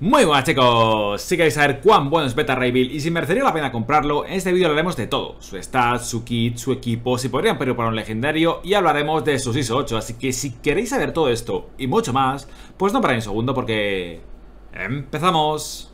Muy buenas chicos, si queréis saber cuán bueno es Beta Bill y si merecería la pena comprarlo, en este vídeo hablaremos de todo, su stats, su kit, su equipo, si podrían pedir para un legendario y hablaremos de sus ISO 8, así que si queréis saber todo esto y mucho más, pues no paráis un segundo porque... ¡Empezamos!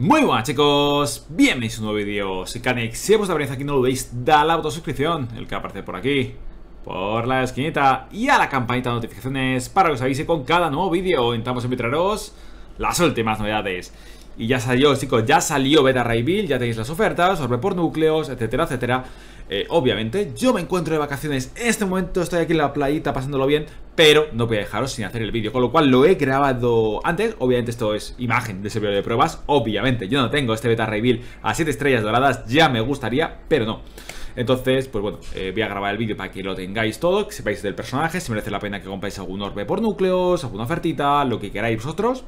Muy buenas chicos, bienvenidos a un nuevo vídeo, soy Canex, si os aparece aquí no lo veis, da la autosuscripción, el que aparece por aquí, por la esquinita y a la campanita de notificaciones para que os avise con cada nuevo vídeo, intentamos enviaros las últimas novedades. Y ya salió, chicos, ya salió Beta Ray Bill, ya tenéis las ofertas, orbe por núcleos, etcétera, etcétera. Eh, obviamente, yo me encuentro de vacaciones en este momento, estoy aquí en la playita pasándolo bien, pero no voy a dejaros sin hacer el vídeo, con lo cual lo he grabado antes, obviamente esto es imagen de vídeo de pruebas, obviamente yo no tengo este beta reveal a 7 estrellas doradas, ya me gustaría, pero no. Entonces, pues bueno, eh, voy a grabar el vídeo para que lo tengáis todo, que sepáis del personaje, si merece la pena que compréis algún orbe por núcleos, alguna ofertita, lo que queráis vosotros.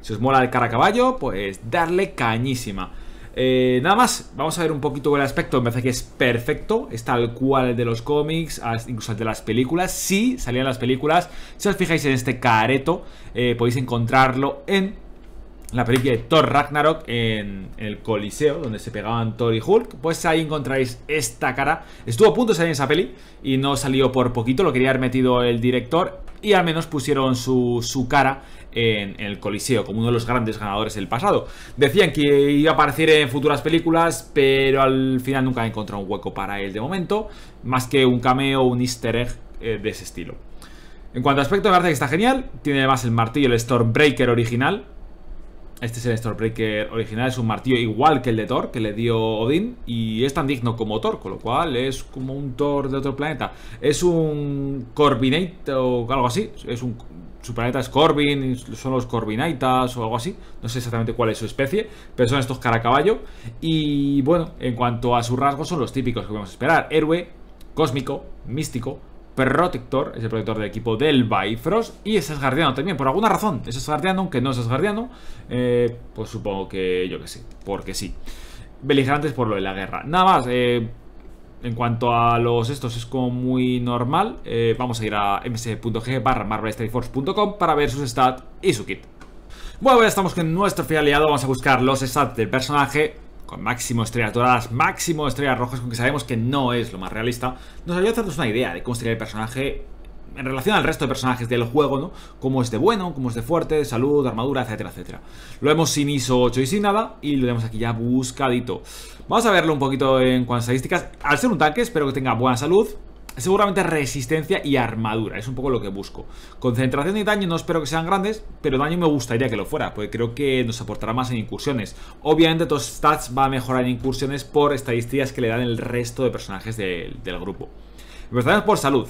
Si os mola el cara caballo, pues darle cañísima. Eh, nada más, vamos a ver un poquito el aspecto. Me parece que es perfecto. Es tal cual de los cómics, incluso el de las películas. Sí, salían las películas. Si os fijáis en este careto, eh, podéis encontrarlo en la película de Thor Ragnarok en, el Coliseo, donde se pegaban Thor y Hulk, pues ahí encontráis esta cara. Estuvo a punto de salir en esa peli y no salió por poquito, lo quería haber metido el director y al menos pusieron su, cara en, el Coliseo, como uno de los grandes ganadores del pasado. Decían que iba a aparecer en futuras películas, pero al final nunca he encontrado un hueco para él de momento, más que un cameo, un easter egg eh, de ese estilo. En cuanto a aspecto, me parece que está genial. Tiene además el martillo, el Stormbreaker original, este es el Stormbreaker original, es un martillo igual que el de Thor, que le dio Odin, y es tan digno como Thor, con lo cual es como un Thor de otro planeta. Es un Corbinate o algo así, es un, su planeta es Corbin, son los Corbinitas o algo así, no sé exactamente cuál es su especie, pero son estos cara caballo. Y bueno, en cuanto a sus rasgos, son los típicos que podemos esperar: héroe, cósmico, místico, Protector, es el protector del equipo del Bifrost Y es Asgardiano también, por alguna razón Es Asgardiano, aunque no es Asgardiano eh, Pues supongo que yo que sé, porque sí. Beligerantes por lo de la guerra. Nada más, eh, en cuanto a los estos es como muy normal eh, Vamos a ir a ms.g barra marvelstrikeforce.com Para ver sus stats y su kit. Bueno, ya estamos con nuestro fiel aliado Vamos a buscar los stats del personaje con máximo estrellas doradas, máximo estrellas rojas, aunque sabemos que no es lo más realista, nos ayuda a una idea de cómo sería el personaje en relación al resto de personajes del juego, ¿no? Cómo es de bueno, cómo es de fuerte, salud, armadura, etcétera, etcétera. Lo vemos sin ISO 8 y sin nada, y lo tenemos aquí ya buscadito. Vamos a verlo un poquito en cuanto a estadísticas. Al ser un tanque, espero que tenga buena salud, Seguramente resistencia y armadura, es un poco lo que busco. Concentración y daño no espero que sean grandes, pero daño me gustaría que lo fuera, porque creo que nos aportará más en incursiones. Obviamente todos stats va a mejorar en incursiones por estadísticas que le dan el resto de personajes del grupo. Empezamos por salud.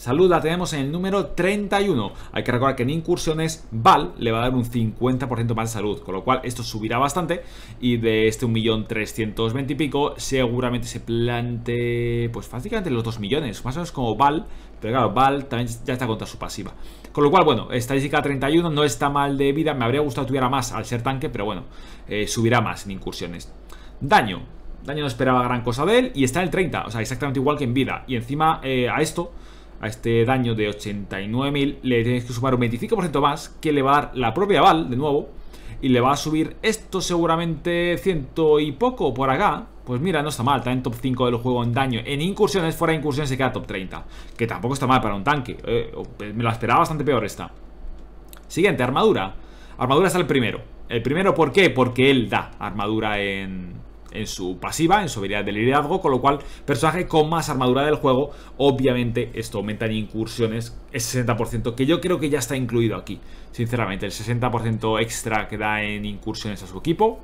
Salud la tenemos en el número 31. Hay que recordar que en incursiones Val le va a dar un 50% más de salud, con lo cual esto subirá bastante. Y de este 1.320.000 y pico, seguramente se plante, pues básicamente los 2 millones, más o menos como Val. Pero claro, Val también ya está contra su pasiva. Con lo cual, bueno, estadística 31 no está mal de vida. Me habría gustado que tuviera más al ser tanque, pero bueno, eh, subirá más en incursiones. Daño. Daño no esperaba gran cosa de él y está en el 30, o sea, exactamente igual que en vida. Y encima eh, a esto a este daño de 89.000 le tienes que sumar un 25% más que le va a dar la propia Val, de nuevo, y le va a subir esto seguramente ciento y poco por acá. Pues mira, no está mal, está en top 5 del juego en daño. En incursiones, fuera de incursiones se queda top 30, que tampoco está mal para un tanque. Eh, me la esperaba bastante peor esta. Siguiente, armadura. Armadura está el primero. El primero, ¿por qué? Porque él da armadura en, en su pasiva, en su habilidad de liderazgo, con lo cual personaje con más armadura del juego, obviamente esto aumenta en incursiones ese 60%, que yo creo que ya está incluido aquí, sinceramente, el 60% extra que da en incursiones a su equipo,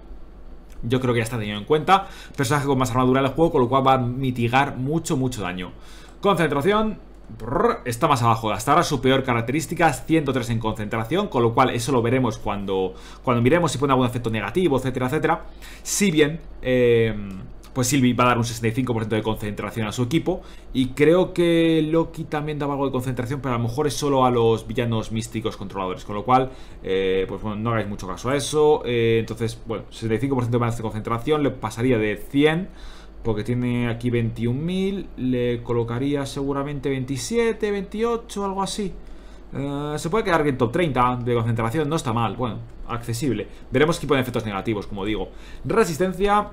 yo creo que ya está tenido en cuenta, personaje con más armadura del juego, con lo cual va a mitigar mucho, mucho daño. Concentración, está más abajo. Hasta ahora su peor característica 103 en concentración, con lo cual eso lo veremos cuando, cuando miremos si pone algún efecto negativo, etcétera, etcétera. Si bien, eh, pues Sylvie va a dar un 65% de concentración a su equipo. Y creo que Loki también daba algo de concentración, pero a lo mejor es solo a los villanos místicos controladores. Con lo cual, eh, pues bueno, no hagáis mucho caso a eso. Eh, entonces, bueno, 65% más de concentración le pasaría de 100. Porque tiene aquí 21.000. Le colocaría seguramente 27, 28, algo así. Eh, se puede quedar en top 30 de concentración, no está mal, bueno, accesible. Veremos qué pone efectos negativos, como digo. Resistencia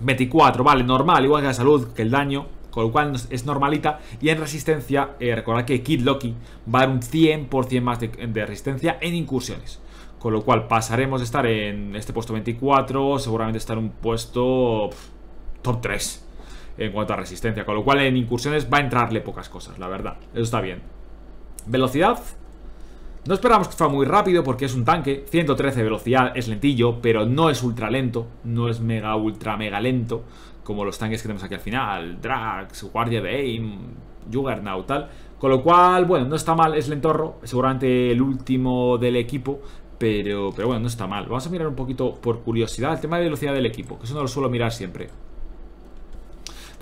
24, vale, normal, igual que la salud, que el daño, con lo cual es normalita. Y en resistencia, eh, recordad que Kid Loki va a dar un 100% más de, resistencia en incursiones. Con lo cual pasaremos de estar en este puesto 24, seguramente estar en un puesto top 3 en cuanto a resistencia. Con lo cual en incursiones va a entrarle pocas cosas, la verdad. Eso está bien. Velocidad, no esperamos que fuera muy rápido porque es un tanque. 113 de velocidad, es lentillo, pero no es ultra lento. No es mega, ultra, mega lento. Como los tanques que tenemos aquí al final. Drax, Guardia de Aim, Juggernaut, tal. Con lo cual, bueno, no está mal, es lentorro. Seguramente el último del equipo. Pero, pero bueno, no está mal. Vamos a mirar un poquito por curiosidad el tema de velocidad del equipo. Que eso no lo suelo mirar siempre.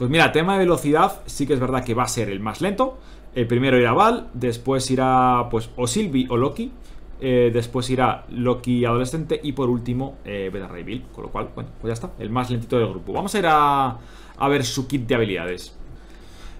Pues mira, tema de velocidad sí que es verdad que va a ser el más lento. El primero irá Val, después irá pues o Sylvie o Loki. Eh, después irá Loki adolescente y por último eh, Ray Bill. Con lo cual, bueno, pues ya está, el más lentito del grupo. Vamos a ir a, a ver su kit de habilidades.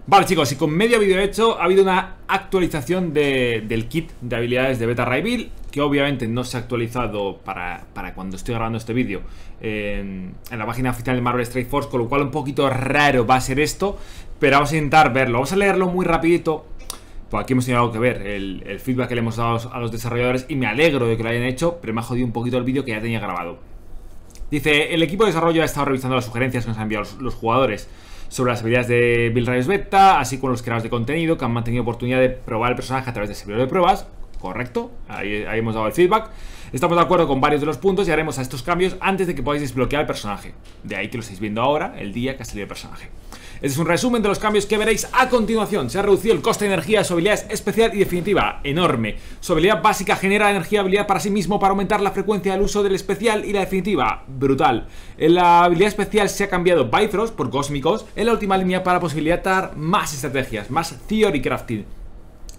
Vale chicos, y con medio vídeo hecho ha habido una actualización del kit de habilidades de Beta Bill Que obviamente no se ha actualizado para, cuando estoy grabando este vídeo en, la página oficial de Marvel Strike Force Con lo cual un poquito raro va a ser esto Pero vamos a intentar verlo, vamos a leerlo muy rapidito pues aquí hemos tenido algo que ver, el, feedback que le hemos dado a los desarrolladores y me alegro de que lo hayan hecho, pero me ha jodido un poquito el vídeo que ya tenía grabado. Dice, el equipo de desarrollo ha estado revisando las sugerencias que nos han enviado los jugadores sobre las habilidades de Bill Rayos Beta, así como los creadores de contenido que han mantenido oportunidad de probar el personaje a través de servidor de pruebas. Correcto, ahí, ahí hemos dado el feedback. Estamos de acuerdo con varios de los puntos y haremos a estos cambios antes de que podáis desbloquear el personaje. De ahí que lo estáis viendo ahora, el día que ha salido el personaje. Este es un resumen de los cambios que veréis a continuación. Se ha reducido el coste de energía, su habilidad es especial y definitiva, enorme. Su habilidad básica genera energía habilidad para sí mismo para aumentar la frecuencia del uso del especial y la definitiva, brutal. En la habilidad especial se ha cambiado Bifrost por Cósmicos en la última línea para posibilitar más estrategias, más theory crafting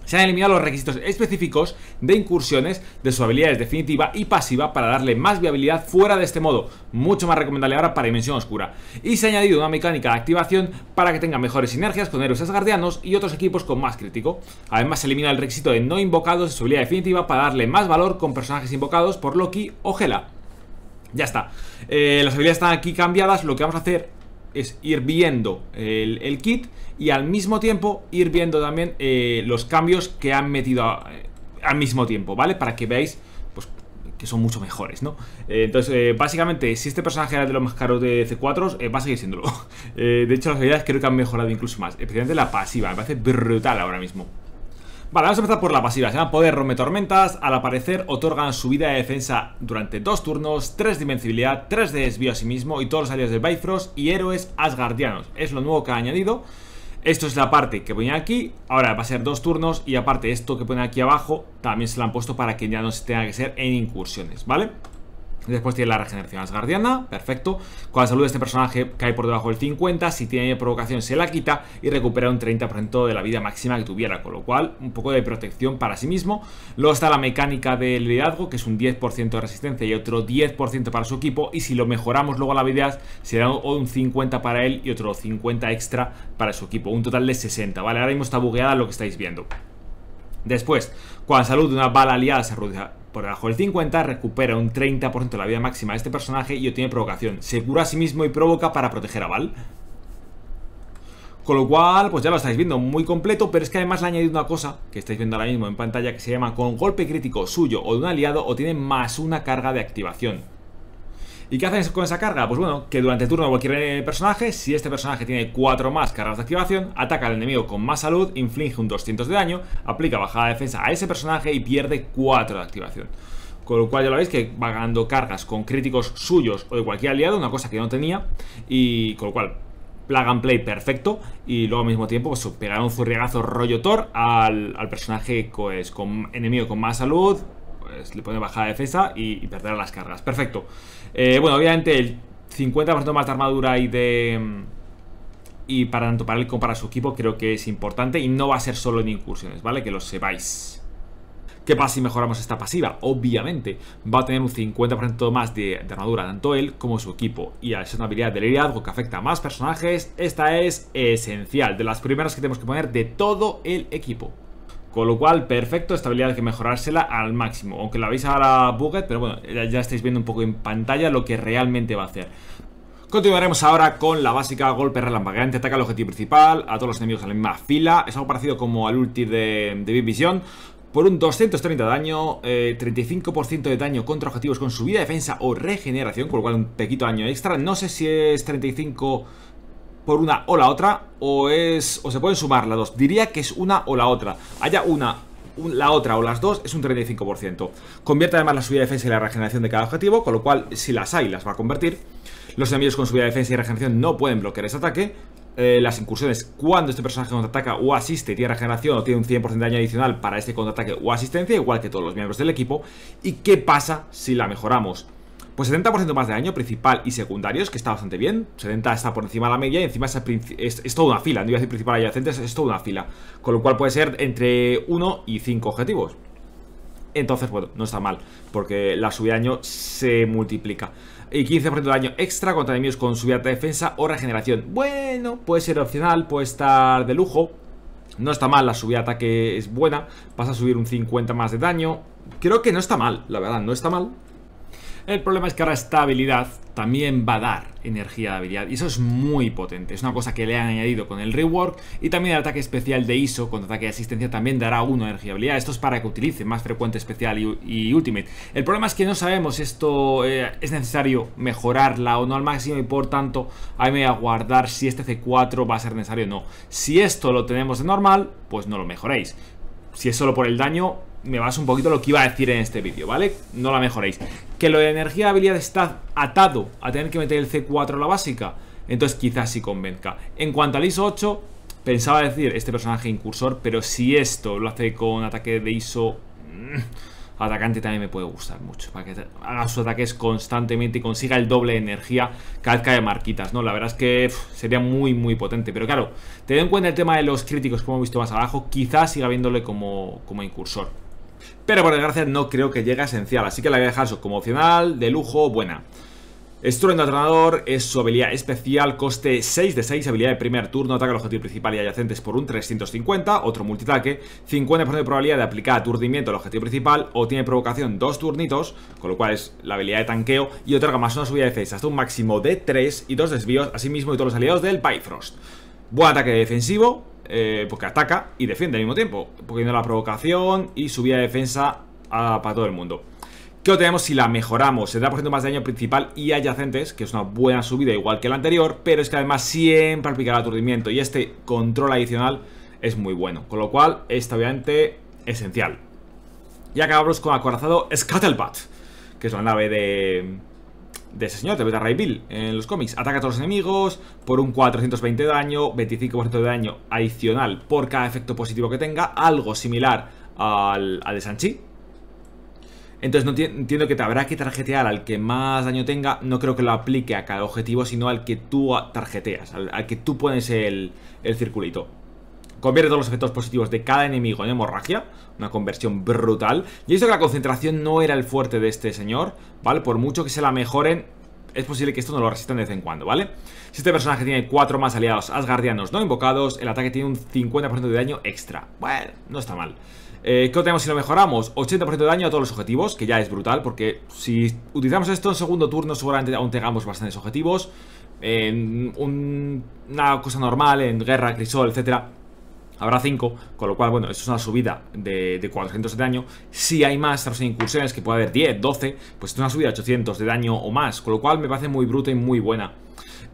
se han eliminado los requisitos específicos de incursiones de sus habilidades definitiva y pasiva para darle más viabilidad fuera de este modo, mucho más recomendable ahora para Dimensión Oscura. Y se ha añadido una mecánica de activación para que tenga mejores sinergias con héroes asgardianos y otros equipos con más crítico. Además se elimina el requisito de no invocados de su habilidad definitiva para darle más valor con personajes invocados por Loki o Hela. Ya está. Eh, las habilidades están aquí cambiadas, lo que vamos a hacer es ir viendo el, kit y al mismo tiempo ir viendo también eh, los cambios que han metido eh, al mismo tiempo, ¿vale? Para que veáis pues, que son mucho mejores, ¿no? Eh, entonces, básicamente, si este personaje era de los más caros de C4, va a seguir siéndolo. de hecho, las habilidades creo que han mejorado incluso más, especialmente la pasiva, me parece brutal ahora mismo. Vale, vamos a empezar por la pasiva. Se llama Poder Rompe Tormentas. Al aparecer, otorgan su vida de defensa durante dos turnos, 3 de invencibilidad, 3 de desvío a sí mismo y todos los aliados de Bifrost y héroes asgardianos. Es lo nuevo que ha añadido. Esto es la parte que ponía aquí, ahora va a ser dos turnos y aparte esto que pone aquí abajo también se lo han puesto para que ya no se tenga que ser en incursiones, ¿vale? Después tiene la regeneración asgardiana, perfecto. Con la salud de este personaje cae por debajo del 50, si tiene provocación se la quita y recupera un 30% de la vida máxima que tuviera, con lo cual un poco de protección para sí mismo. Luego está la mecánica del liderazgo, que es un 10% de resistencia y otro 10% para su equipo, y si lo mejoramos luego la habilidad, será un 50 para él y otro 50 extra para su equipo, un total de 60, ¿vale? Ahora mismo está bugueada lo que estáis viendo. Después, con la salud de una bala aliada se reduce por debajo del 50, recupera un 30% de la vida máxima de este personaje y obtiene provocación. Se cura a sí mismo y provoca para proteger a Val. Con lo cual, pues ya lo estáis viendo muy completo, pero es que además le ha añadido una cosa que estáis viendo ahora mismo en pantalla que se llama con golpe crítico suyo o de un aliado o tiene más una carga de activación. ¿Y qué hacen con esa carga? Pues bueno, que durante el turno de cualquier personaje, si este personaje tiene 4 más cargas de activación, ataca al enemigo con más salud, inflige un 200 de daño, aplica bajada de defensa a ese personaje y pierde 4 de activación. Con lo cual ya lo veis que va ganando cargas con críticos suyos o de cualquier aliado, una cosa que no tenía, y con lo cual plug and play perfecto y luego al mismo tiempo pues pegar un zurriagazo rollo Thor al, personaje pues, enemigo con más salud, le pone bajada de defensa y, y perder las cargas. Perfecto. Eh, bueno, obviamente el 50% más de armadura y de... Y para tanto para él como para su equipo creo que es importante y no va a ser solo en incursiones, ¿vale? Que lo sepáis. ¿Qué pasa si mejoramos esta pasiva? Obviamente va a tener un 50% más de, armadura tanto él como su equipo Y al ser una habilidad de liderazgo que afecta a más personajes Esta es esencial, de las primeras que tenemos que poner de todo el equipo con lo cual, perfecto, esta habilidad hay que mejorársela al máximo. Aunque la veis ahora buget, pero bueno, ya, estáis viendo un poco en pantalla lo que realmente va a hacer. Continuaremos ahora con la básica golpe relampagueante, ataca al objetivo principal, a todos los enemigos en la misma fila. Es algo parecido como al ulti de, de Vision. Por un 230 de daño, 35% eh, de daño contra objetivos con subida, defensa o regeneración, con lo cual un pequito daño extra. No sé si es 35 por una o la otra, o es o se pueden sumar las dos. Diría que es una o la otra. Haya una la otra o las dos es un 35%. Convierte además la subida de defensa y la regeneración de cada objetivo, con lo cual si las hay las va a convertir. Los enemigos con subida de defensa y regeneración no pueden bloquear ese ataque. Eh, las incursiones cuando este personaje contraataca o asiste, tiene regeneración o tiene un 100% de daño adicional para este contraataque o asistencia, igual que todos los miembros del equipo. ¿Y qué pasa si la mejoramos? Pues 70% más de daño principal y secundarios, que está bastante bien. 70 está por encima de la media y encima es, es, toda una fila. No iba a decir principal y adyacentes, es toda una fila. Con lo cual puede ser entre 1 y 5 objetivos. Entonces, bueno, no está mal, porque la subida de daño se multiplica y 15% de daño extra contra enemigos con subida de defensa o regeneración. Bueno, puede ser opcional, puede estar de lujo. No está mal, la subida de ataque es buena. Vas a subir un 50 más de daño. Creo que no está mal, la verdad, no está mal. El problema es que ahora esta habilidad también va a dar energía de habilidad y eso es muy potente. Es una cosa que le han añadido con el rework y también el ataque especial de ISO con ataque de asistencia también dará una energía de habilidad. Esto es para que utilice más frecuente especial y, ultimate. El problema es que no sabemos si esto eh, es necesario mejorarla o no al máximo y por tanto hay que aguardar si este C4 va a ser necesario o no. Si esto lo tenemos de normal, pues no lo mejoréis. Si es solo por el daño, me vas un poquito lo que iba a decir en este vídeo, ¿vale? No la mejoréis. Que lo de energía de habilidad está atado a tener que meter el C4 a la básica, entonces quizás sí convenzca. En cuanto al ISO 8, pensaba decir este personaje incursor, pero si esto lo hace con ataque de ISO... Mm, atacante también me puede gustar mucho Para que haga sus ataques constantemente Y consiga el doble de energía cada vez que haya marquitas ¿no? La verdad es que sería muy muy potente Pero claro, teniendo en cuenta el tema de los críticos Como hemos visto más abajo Quizás siga viéndole como, como incursor pero por desgracia no creo que llegue a esencial, así que la voy a dejar como opcional, de lujo, buena. Estruendo Atronador es su habilidad especial, coste 6 de 6, habilidad de primer turno, ataca al objetivo principal y adyacentes por un 350, otro multitaque, 50% de probabilidad de aplicar aturdimiento al objetivo principal o tiene provocación dos turnitos, con lo cual es la habilidad de tanqueo y otorga más una subida de defensa hasta un máximo de 3 y dos desvíos, asimismo de todos los aliados del Bifrost. Buen ataque defensivo, eh, porque ataca y defiende al mismo tiempo, poniendo la provocación y subida de defensa para todo el mundo. ¿Qué obtenemos si la mejoramos? 70% más de daño principal y adyacentes, que es una buena subida igual que la anterior, pero es que además siempre aplica el aturdimiento y este control adicional es muy bueno, con lo cual esta obviamente esencial. Y acabamos con acorazado Scuttlebutt, que es la nave de de ese señor, de Beta Ray Bill en los cómics. Ataca a todos los enemigos por un 420 de daño, 25% de daño adicional por cada efecto positivo que tenga, algo similar al, de Sanchi. Entonces no entiendo que te habrá que tarjetear al que más daño tenga, no creo que lo aplique a cada objetivo, sino al que tú tarjeteas, al, que tú pones el, el circulito. Convierte todos los efectos positivos de cada enemigo en hemorragia Una conversión brutal Y he visto que la concentración no era el fuerte de este señor ¿Vale? Por mucho que se la mejoren es posible que esto no lo resistan de vez en cuando, ¿vale? Si este personaje tiene 4 más aliados asgardianos no invocados, el ataque tiene un 50% de daño extra. Bueno, no está mal. Eh, ¿Qué tenemos si lo mejoramos? 80% de daño a todos los objetivos, que ya es brutal, porque si utilizamos esto en segundo turno seguramente aún tengamos bastantes objetivos. En una cosa normal, en guerra, crisol, etcétera Habrá 5, con lo cual, bueno, esto es una subida de, de 400 de daño. Si hay más tras incursiones, que puede haber 10, 12, pues es una subida de 800 de daño o más, con lo cual me parece muy bruta y muy buena.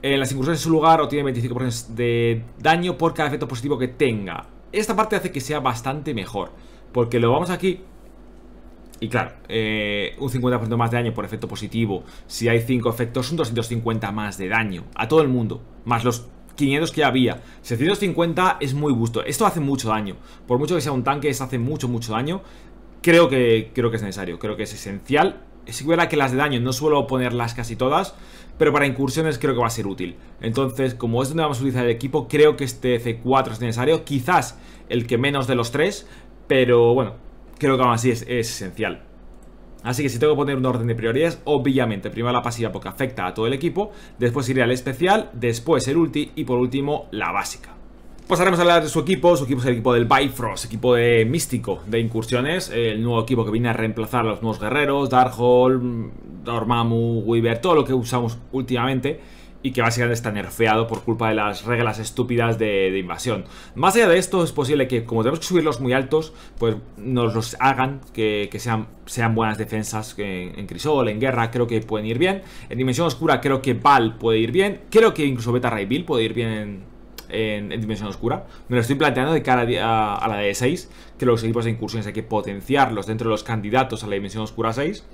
En las incursiones en su lugar obtiene 25% de daño por cada efecto positivo que tenga. Esta parte hace que sea bastante mejor, porque lo vamos aquí y claro, eh, un 50% más de daño por efecto positivo. Si hay 5 efectos, un 250 más de daño a todo el mundo. Más los 500 que había 750 es muy gusto Esto hace mucho daño Por mucho que sea un tanque, esto hace mucho, mucho daño Creo que, creo que es necesario Creo que es esencial Sí que que las de daño no suelo ponerlas casi todas, pero para incursiones creo que va a ser útil. Entonces, como es donde vamos a utilizar el equipo, creo que este C4 es necesario. Quizás el que menos de los tres, pero bueno, creo que aún así es, esencial. Así que si tengo que poner un orden de prioridades, obviamente primero la pasiva porque afecta a todo el equipo, después iría al especial, después el ulti y por último la básica. Pasaremos a hablar de su equipo, su equipo es el equipo del Bifrost, equipo de místico de incursiones, el nuevo equipo que viene a reemplazar a los nuevos guerreros, Darkhold, Dormammu, Weaver, todo lo que usamos últimamente y que básicamente está nerfeado por culpa de las reglas estúpidas de, invasión. Más allá de esto, es posible que como tenemos que subirlos muy altos, pues nos los hagan que, sean, sean buenas defensas en, Crisol, en Guerra, creo que pueden ir bien. En Dimensión Oscura creo que Val puede ir bien, creo que incluso Beta Ray Bill puede ir bien en, Dimensión Oscura. Me lo estoy planteando de cara a, a la de 6, que los equipos de incursiones hay que potenciarlos dentro de los candidatos a la Dimensión Oscura 6.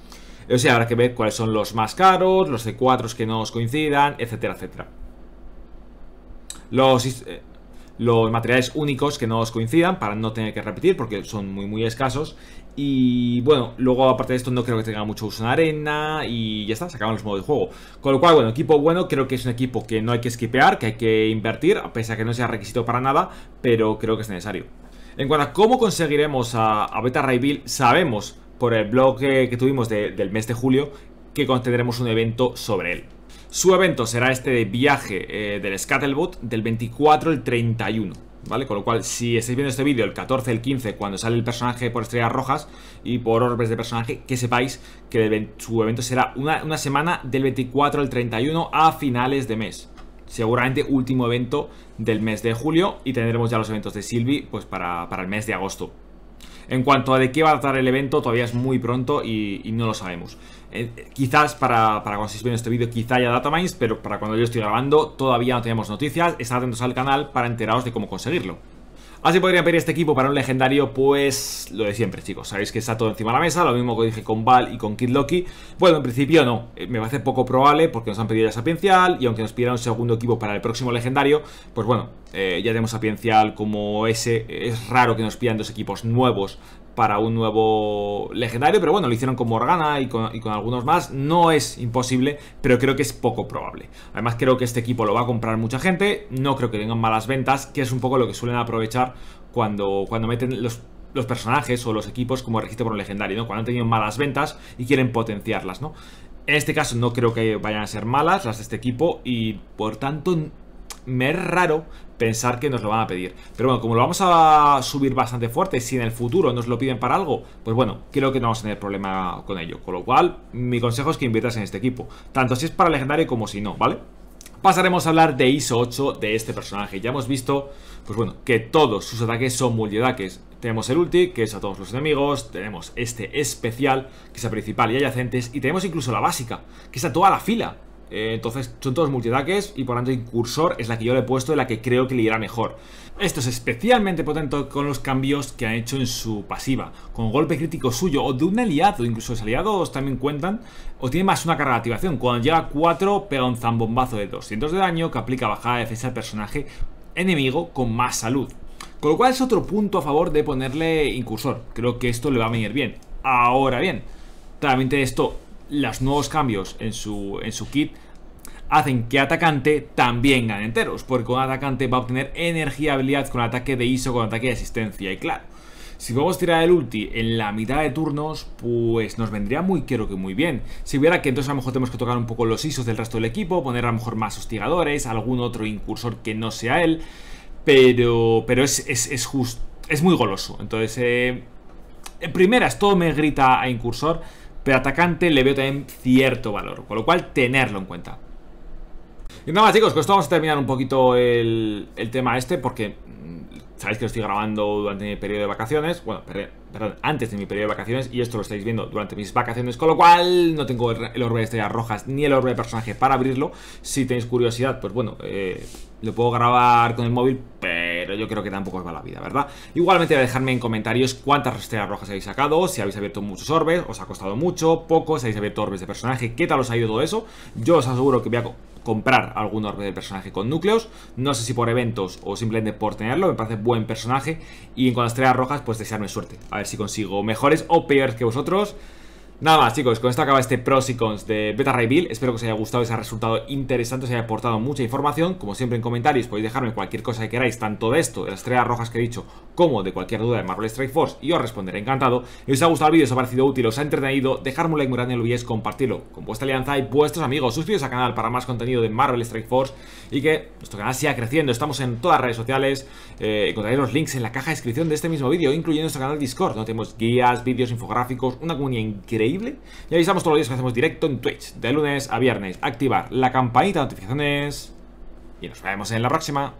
O sea, habrá que ver cuáles son los más caros, los C4 que no os coincidan, etcétera, etcétera. Los, eh, los materiales únicos que no os coincidan para no tener que repetir porque son muy muy escasos y bueno, luego aparte de esto no creo que tenga mucho uso en arena y ya está, se acaban los modos de juego. Con lo cual, bueno, equipo bueno, creo que es un equipo que no hay que skipear, que hay que invertir, a pesar de que no sea requisito para nada, pero creo que es necesario. En cuanto a cómo conseguiremos a, Beta Ray Bill, sabemos por el blog que, tuvimos del mes de julio que tendremos un evento sobre él. Su evento será este de viaje eh, del Scuttlebot del 24 al 31. ¿Vale? Con lo cual, si estáis viendo este vídeo el 14, el 15, cuando sale el personaje por estrellas rojas y por orbes de personaje, que sepáis que su evento será una, semana del 24 al 31 a finales de mes. Seguramente último evento del mes de julio y tendremos ya los eventos de Sylvie pues para, para el mes de agosto. En cuanto a de qué va a tratar el evento, todavía es muy pronto y, no lo sabemos. Eh, quizás para, para cuando estéis viendo este vídeo, quizá haya datamines, pero para cuando yo estoy grabando todavía no tenemos noticias. Estad atentos al canal para enteraros de cómo conseguirlo. Así podrían pedir este equipo para un legendario, pues lo de siempre, chicos. Sabéis que está todo encima de la mesa, lo mismo que dije con Val y con Kid Loki. Bueno, en principio no, eh, me parece poco probable porque nos han pedido ya Sapiencial y aunque nos pidieran un segundo equipo para el próximo legendario, pues bueno, eh, ya tenemos Sapiencial como ese. Es raro que nos pidan dos equipos nuevos para un nuevo legendario, pero bueno, lo hicieron con Morgana y con, algunos más, no es imposible, pero creo que es poco probable. Además creo que este equipo lo va a comprar mucha gente, no creo que tengan malas ventas, que es un poco lo que suelen aprovechar cuando, cuando meten los, los personajes o los equipos como registro por un legendario, ¿no? Cuando han tenido malas ventas y quieren potenciarlas, ¿no? En este caso no creo que vayan a ser malas las de este equipo y por tanto me es raro pensar que nos lo van a pedir. Pero bueno, como lo vamos a subir bastante fuerte, si en el futuro nos lo piden para algo, pues bueno, creo que no vamos a tener problema con ello. Con lo cual, mi consejo es que inviertas en este equipo. Tanto si es para legendario como si no, ¿vale? Pasaremos a hablar de ISO 8 de este personaje. Ya hemos visto, pues bueno, que todos sus ataques son multiataques. Tenemos el ulti, que es a todos los enemigos, tenemos este especial, que es a principal y adyacentes, y tenemos incluso la básica, que es a toda la fila. Eh, entonces son todos multiataques y por tanto incursor es la que yo le he puesto y la que creo que le irá mejor. Esto es especialmente potente con los cambios que han hecho en su pasiva, con golpe crítico suyo o de un aliado, incluso los aliados también cuentan, o tiene más una carga de activación. Cuando llega a 4 pega un zambombazo de 200 de daño que aplica bajada de defensa al personaje enemigo con más salud. Con lo cual es otro punto a favor de ponerle incursor. Creo que esto le va a venir bien. Ahora bien, claramente esto los nuevos cambios en su, en su kit hacen que atacante también gane enteros, porque con atacante va a obtener energía habilidad con ataque de ISO, con ataque de asistencia, y claro, si podemos tirar el ulti en la mitad de turnos, pues nos vendría muy, quiero que muy bien. Si hubiera que entonces a lo mejor tenemos que tocar un poco los ISOs del resto del equipo, poner a lo mejor más hostigadores, algún otro incursor que no sea él, pero, pero es, es, es, es muy goloso. Entonces, eh, en primeras todo me grita a incursor, pero atacante le veo también cierto valor, con lo cual tenerlo en cuenta. Y nada más chicos, con esto vamos a terminar un poquito el, el tema este porque mm, sabéis que lo estoy grabando durante mi periodo de vacaciones, bueno, perdón, antes de mi periodo de vacaciones y esto lo estáis viendo durante mis vacaciones, con lo cual no tengo el, orbe de estrellas rojas ni el orbe de personaje para abrirlo. Si tenéis curiosidad, pues bueno, eh, lo puedo grabar con el móvil, pero yo creo que tampoco os va la vida, ¿verdad? Igualmente dejarme en comentarios cuántas estrellas rojas habéis sacado, si habéis abierto muchos orbes, os ha costado mucho, poco, si habéis abierto orbes de personaje, qué tal os ha ido todo eso. Yo os aseguro que voy a comprar algún orbe de personaje con núcleos, no sé si por eventos o simplemente por tenerlo, me parece buen personaje. Y en cuanto a estrellas rojas, pues desearme suerte, a ver si consigo mejores o peores que vosotros. Nada más chicos, con esto acaba este pros y cons de Beta Bill. Espero que os haya gustado, ese resultado interesante, os haya aportado mucha información. Como siempre en comentarios podéis dejarme cualquier cosa que queráis Tanto de esto, de las estrellas rojas que he dicho Como de cualquier duda de Marvel Strike Force Y os responderé encantado. Si os ha gustado el vídeo, os ha parecido útil, os ha entretenido Dejadme un like muy grande, no compartirlo con vuestra alianza y vuestros amigos. Suscribiros al canal para más contenido de Marvel Strike Force Y que nuestro canal siga creciendo. Estamos en todas las redes sociales eh, Encontraréis los links en la caja de descripción de este mismo vídeo Incluyendo nuestro canal Discord Donde tenemos guías, vídeos, infográficos Una comunidad Y avisamos todos los días que hacemos directo en Twitch, de lunes a viernes. Activar la campanita de notificaciones. Y nos vemos en la próxima.